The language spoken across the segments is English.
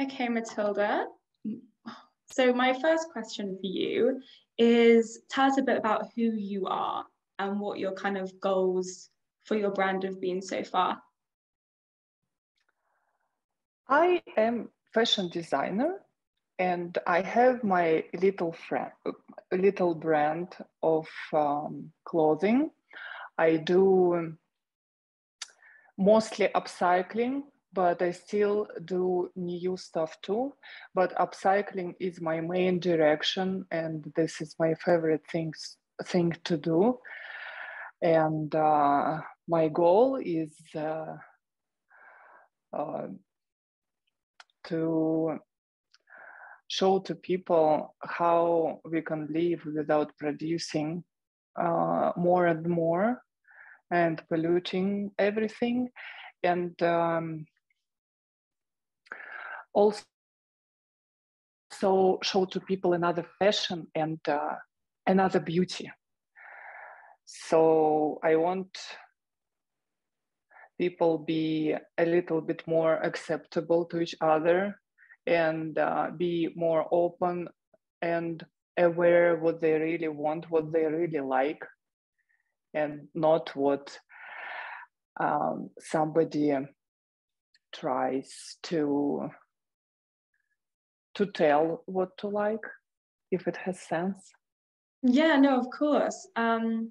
Okay, Matilda. So, my first question for you is tell us a bit about who you are and what your kind of goals for your brand have been so far. I am fashion designer and I have my little friend, little brand of um, clothing. I do mostly upcycling but I still do new stuff too. But upcycling is my main direction, and this is my favorite things thing to do. And uh, my goal is uh, uh, to show to people how we can live without producing uh, more and more and polluting everything and um, also show to people another fashion and uh, another beauty. So I want people be a little bit more acceptable to each other and uh, be more open and aware what they really want, what they really like, and not what um, somebody tries to to tell what to like if it has sense? Yeah no of course. Um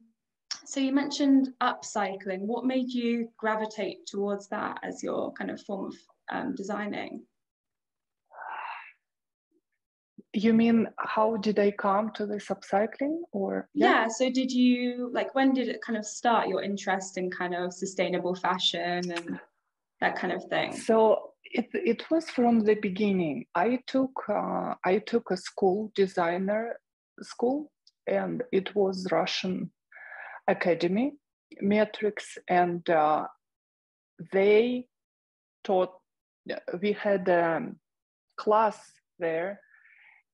so you mentioned upcycling. What made you gravitate towards that as your kind of form of um, designing? You mean how did i come to this upcycling or yeah. yeah so did you like when did it kind of start your interest in kind of sustainable fashion and that kind of thing? So it, it was from the beginning. I took uh, I took a school designer school, and it was Russian academy metrics, and uh, they taught. We had a class there,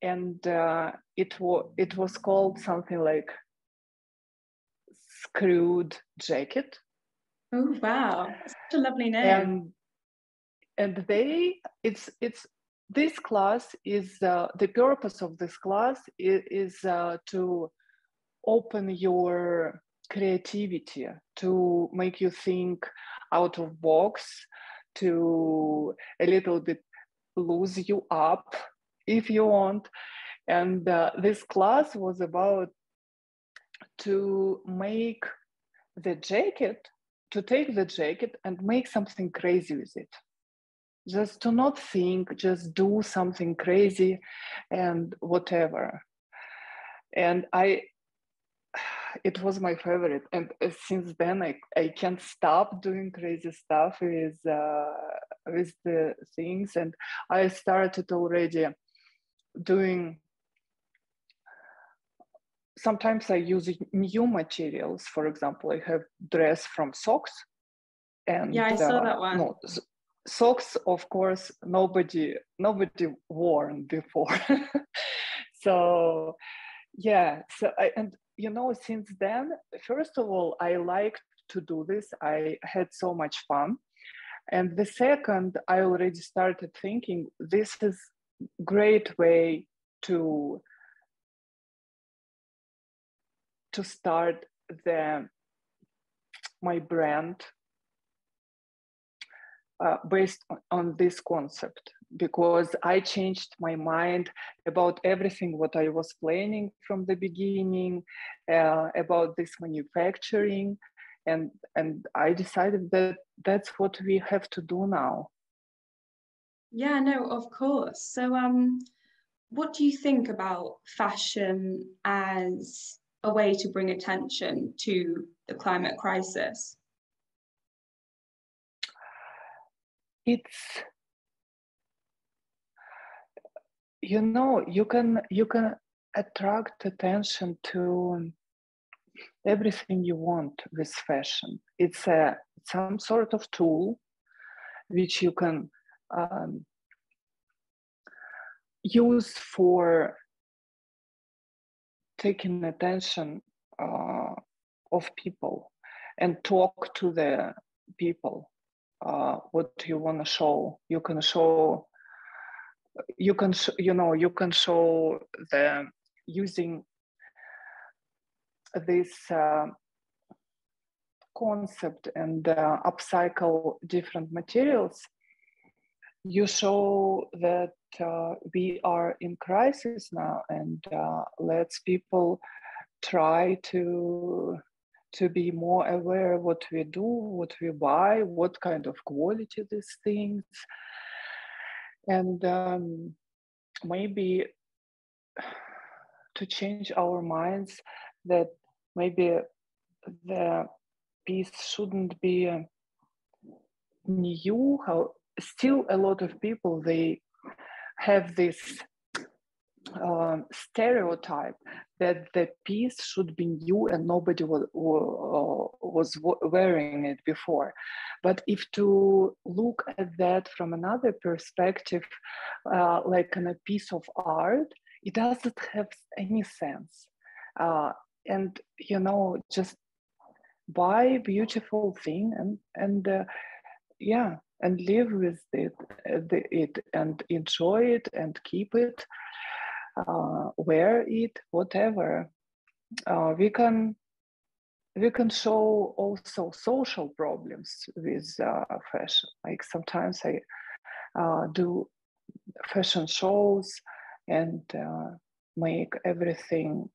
and uh, it was it was called something like screwed jacket. Oh wow, such a lovely name. And and they it's it's this class is uh, the purpose of this class is, is uh, to open your creativity to make you think out of box to a little bit lose you up if you want. And uh, this class was about to make the jacket to take the jacket and make something crazy with it just to not think just do something crazy and whatever. And i it was my favorite. And since then i, I can't stop doing crazy stuff with uh, with the things. And i started already doing sometimes i use new materials. For example i have dress from socks and yeah i saw uh, that one. no, socks of course nobody nobody worn before. So yeah so I, and you know since then first of all i liked to do this. I had so much fun. And the second i already started thinking this is great way to to start the my brand uh, based on this concept because I changed my mind about everything what I was planning from the beginning uh, about this manufacturing and and I decided that that's what we have to do now. Yeah, no, of course. So um what do you think about fashion as a way to bring attention to the climate crisis? It's you know you can you can attract attention to everything you want with fashion. It's a some sort of tool which you can um, use for taking attention uh, of people and talk to the people uh, what you want to show. You can show you can you know you can show the using this uh, concept and uh, upcycle different materials you show that uh, we are in crisis now and uh, let's people try to to be more aware of what we do what we buy what kind of quality these things. And um, maybe to change our minds that maybe the piece shouldn't be new. How still a lot of people they have this um, stereotype that the piece should be new and nobody was, was wearing it before. But if to look at that from another perspective, uh, like in a piece of art, it doesn't have any sense. Uh, and you know, just buy beautiful thing and and uh, yeah, and live with it, uh, it and enjoy it and keep it uh, wear it, whatever. Uh, we can we can show also social problems with uh, fashion. Like sometimes I uh, do fashion shows and uh, make everything.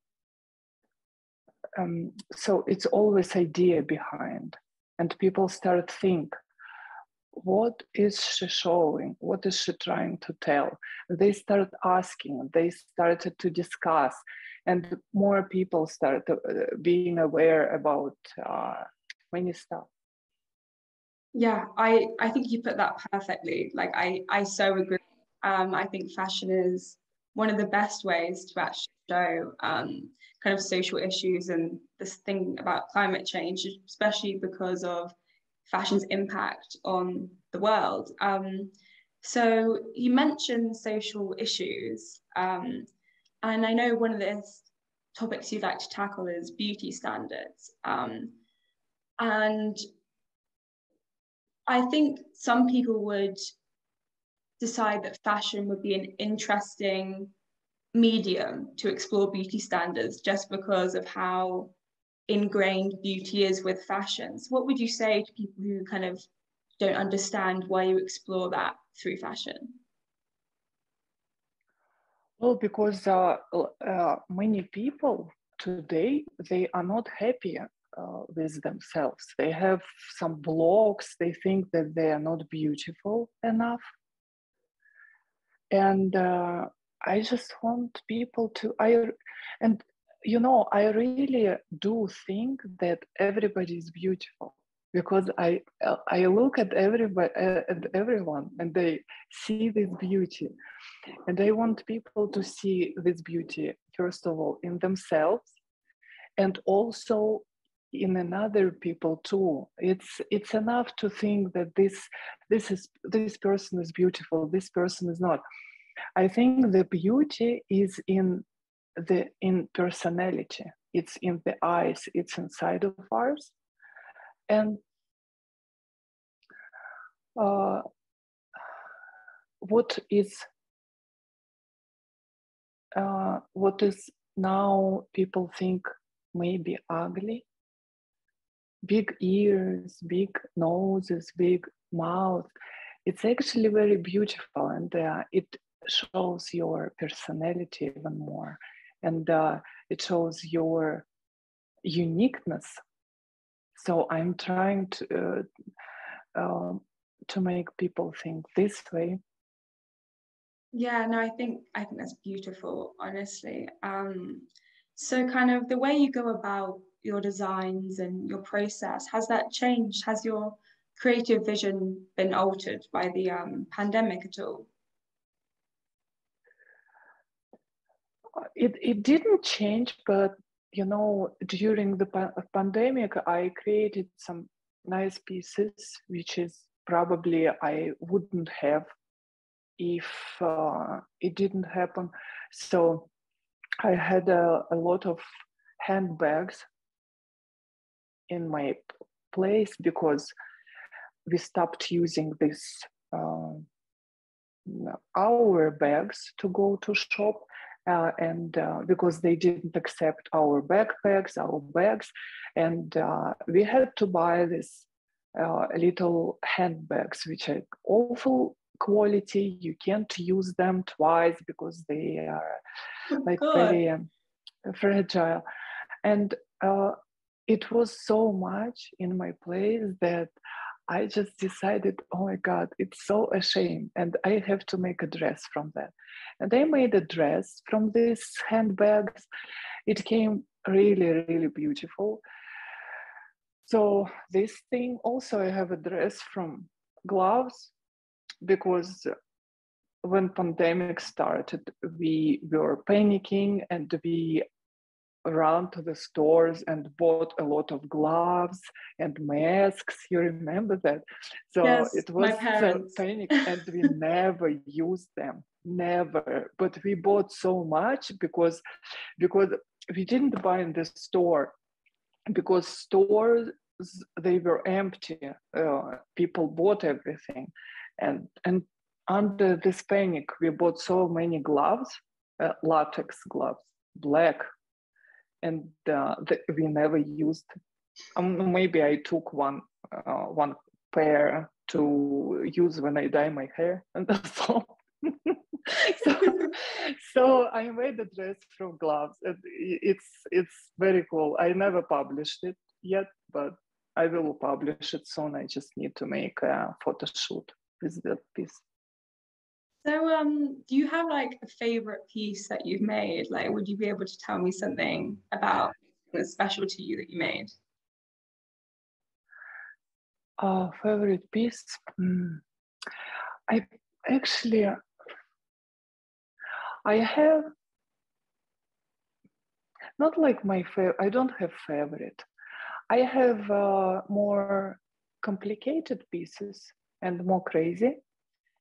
Um, so it's always idea behind, and people start think what is she showing? What is she trying to tell? They start asking they started to discuss and more people started uh, being aware about uh, many stuff. Yeah i i think you put that perfectly. Like i i so agree. Um i think fashion is one of the best ways to actually show um, kind of social issues and this thing about climate change especially because of fashion's impact on the world. Um, so you mentioned social issues, um, and I know one of the topics you'd like to tackle is beauty standards. Um, and I think some people would decide that fashion would be an interesting medium to explore beauty standards just because of how ingrained beauty is with fashions. What would you say to people who kind of don't understand why you explore that through fashion? Well, because uh, uh, many people today they are not happy uh, with themselves. They have some blocks. They think that they are not beautiful enough, and uh, I just want people to. I and you know, I really do think that everybody is beautiful because I I look at everybody at everyone and they see this beauty, and I want people to see this beauty first of all in themselves, and also in another people too. It's it's enough to think that this this is this person is beautiful, this person is not. I think the beauty is in the in personality it's in the eyes it's inside of ours. And uh, what is uh, what is now people think maybe ugly? Big ears big noses big mouth. It's actually very beautiful and uh, it shows your personality even more and uh, it shows your uniqueness. So i'm trying to uh, um, to make people think this way. Yeah no i think i think that's beautiful honestly. Um so kind of the way you go about your designs and your process has that changed? Has your creative vision been altered by the um, pandemic at all it, it didn't change, but you know, during the pa- pandemic, I created some nice pieces, which is probably I wouldn't have if uh, it didn't happen. So I had a, a lot of handbags in my place because we stopped using this uh, our bags to go to shop uh, and uh, because they didn't accept our backpacks our bags and uh, we had to buy these uh, little handbags which are awful quality you can't use them twice because they are oh, like God. very um, fragile and uh, it was so much in my place that I just decided, oh my God, it's so a shame. And I have to make a dress from that. And I made a dress from these handbags. It came really, really beautiful. So this thing also I have a dress from gloves because when pandemic started, we were panicking and we ran to the stores and bought a lot of gloves and masks. You remember that? So yes, it was panic, and we never used them, never. But we bought so much because because we didn't buy in the store because stores they were empty. Uh, people bought everything, and and under this panic, we bought so many gloves, uh, latex gloves, black and uh, the, we never used. Um, maybe I took one uh, one pair to use when I dye my hair, and that's all. so, so I made a dress from gloves. It's it's very cool. I never published it yet, but I will publish it soon. I just need to make a photo shoot with that piece. So, um, do you have like a favorite piece that you've made? Like, would you be able to tell me something about the special to you that you made? Uh, favorite piece? Mm. I actually, I have not like my favorite. I don't have favorite. I have uh, more complicated pieces and more crazy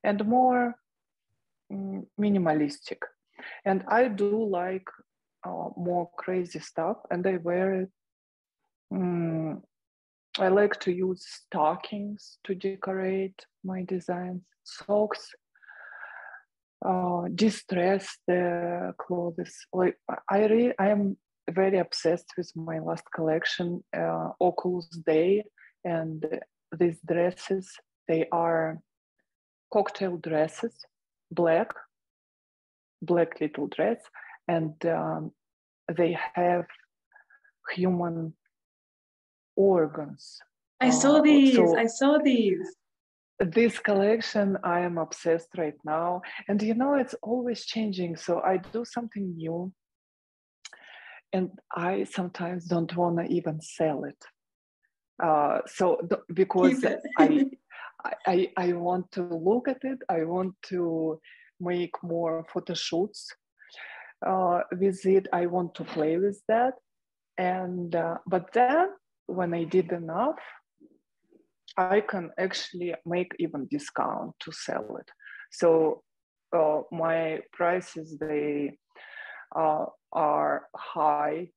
and more minimalistic. And I do like uh, more crazy stuff, and I wear it. I like to use stockings to decorate my designs, socks, uh, distress the clothes. Like I re- I am very obsessed with my last collection, uh, Oculus Dei, and these dresses. They are cocktail dresses black, black little dress, and um, they have human organs. I saw uh, these. So I saw these. This collection, I am obsessed right now, and you know it's always changing. So I do something new, and I sometimes don't want to even sell it. Uh, so th- because I I, I want to look at it. I want to make more photo shoots uh, with it. I want to play with that. And uh, but then when I did enough, I can actually make even discount to sell it. So uh, my prices they uh, are high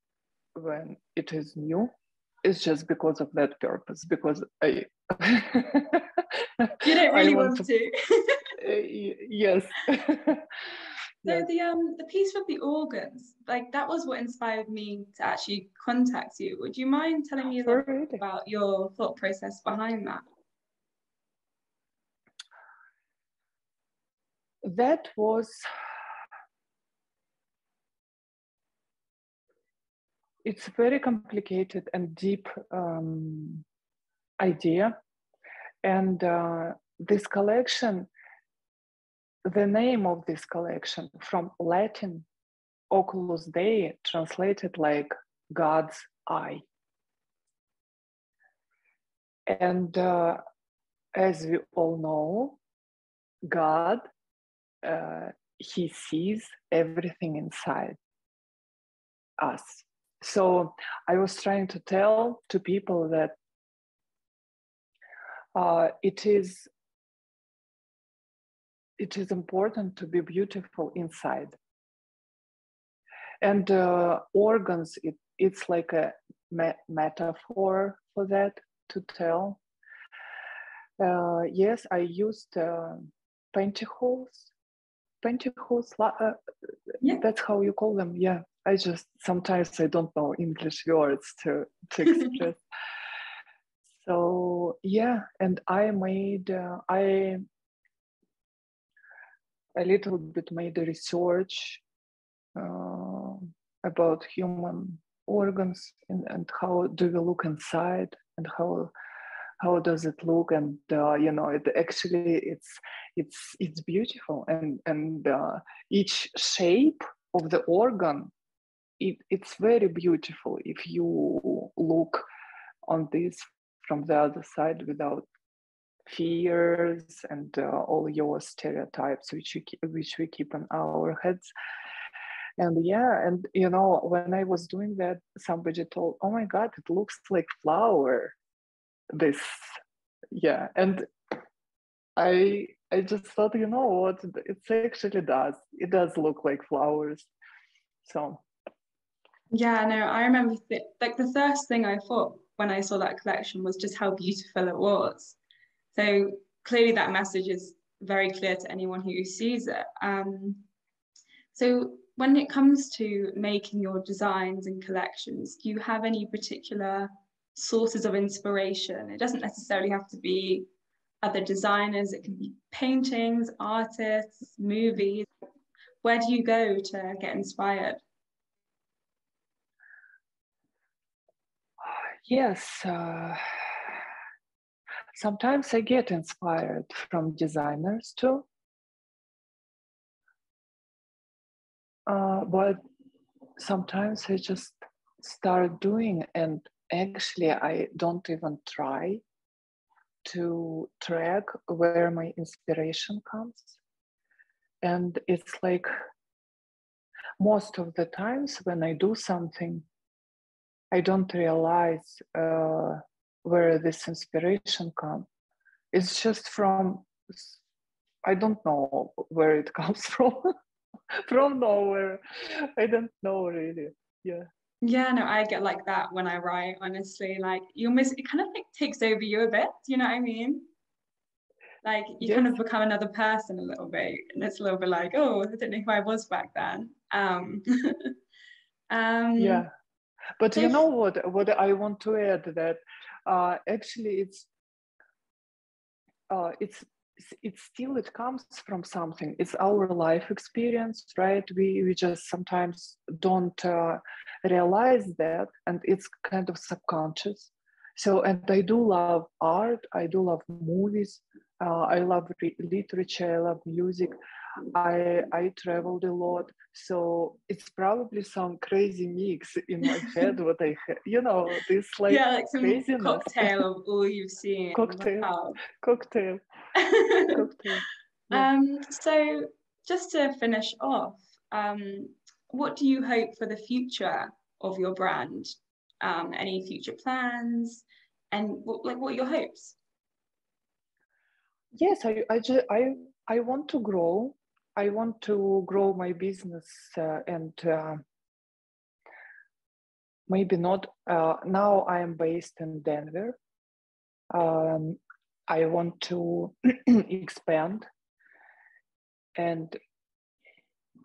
when it is new. It's just because of that purpose. Because I you don't really want, want, to. uh, yes. So the um the piece with the organs, like that was what inspired me to actually contact you. Would you mind telling me a little bit about your thought process behind that? That was it's a very complicated and deep um, idea and uh, this collection, the name of this collection from Latin, Oculus Dei, translated like God's eye. And uh, as we all know, God, uh, He sees everything inside us. So I was trying to tell to people that uh, it is it is important to be beautiful inside. And uh, organs it, it's like a me- metaphor for that to tell. Uh, yes i used uh, pantyhose pantyhose uh, yeah. that's how you call them yeah i just sometimes i don't know english words to to express. So yeah and i made uh, i a little bit made a research uh, about human organs and, and how do we look inside and how how does it look? And uh, you know it actually it's it's it's beautiful. And and uh, each shape of the organ it, it's very beautiful if you look on this from the other side without fears and uh, all your stereotypes which we keep, which we keep in our heads. And yeah and you know when i was doing that somebody told oh my god it looks like flower this. Yeah and i i just thought you know what? It actually does. It does look like flowers. So yeah no i remember th- like the first thing i thought when i saw that collection was just how beautiful it was so clearly that message is very clear to anyone who sees it. Um, so when it comes to making your designs and collections, do you have any particular sources of inspiration? It doesn't necessarily have to be other designers, it can be paintings, artists, movies. Where do you go to get inspired? Yes, uh, Sometimes I get inspired from designers too. Uh, but sometimes I just start doing, and actually, I don't even try to track where my inspiration comes. And it's like most of the times when I do something, I don't realize uh, where this inspiration comes. It's just from I don't know where it comes from. from nowhere. I don't know really. Yeah. Yeah, no, I get like that when I write, honestly. Like you almost it kind of like takes over you a bit, you know what I mean? Like you yes. kind of become another person a little bit. And it's a little bit like, oh, I don't know who I was back then. Um um yeah. But you know what what I want to add that uh, actually it's uh, it's it's still it comes from something. It's our life experience right? We we just sometimes don't uh, realize that and it's kind of subconscious. So and i do love art i do love movies uh, i love re- literature i love music I I traveled a lot, so it's probably some crazy mix in my head. what I have, you know, this like yeah, like some craziness. cocktail of all you've seen. cocktail, cocktail, cocktail. Yeah. Um. So just to finish off, um, what do you hope for the future of your brand? Um, any future plans, and what, like what are your hopes? Yes, I I just I I want to grow I want to grow my business uh, and uh, maybe not. Uh, now I am based in Denver. Um, I want to expand and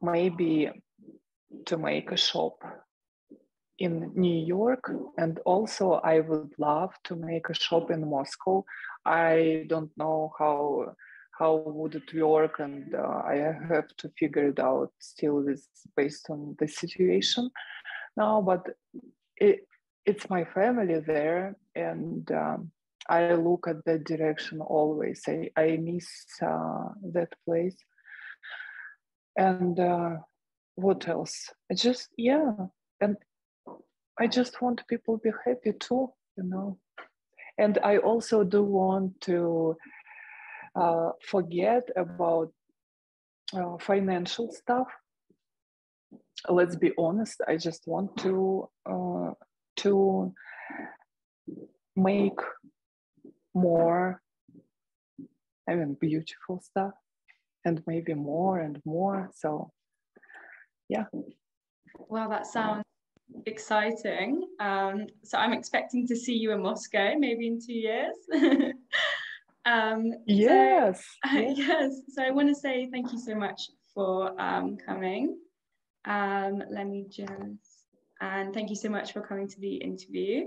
maybe to make a shop in New York. And also, I would love to make a shop in Moscow. I don't know how how would it work and uh, i have to figure it out still this based on the situation. Now but it, it's my family there and um, i look at that direction always. I, I miss uh, that place. And uh, what else? I just yeah and i just want people to be happy too you know. And i also do want to uh, forget about uh, financial stuff. Let's be honest. I just want to uh, to make more. I mean, beautiful stuff, and maybe more and more. So, yeah. Well, that sounds exciting. Um, so I'm expecting to see you in Moscow maybe in two years. Um, yes. So, uh, yes. So I want to say thank you so much for um, coming. Um, let me just, and thank you so much for coming to the interview.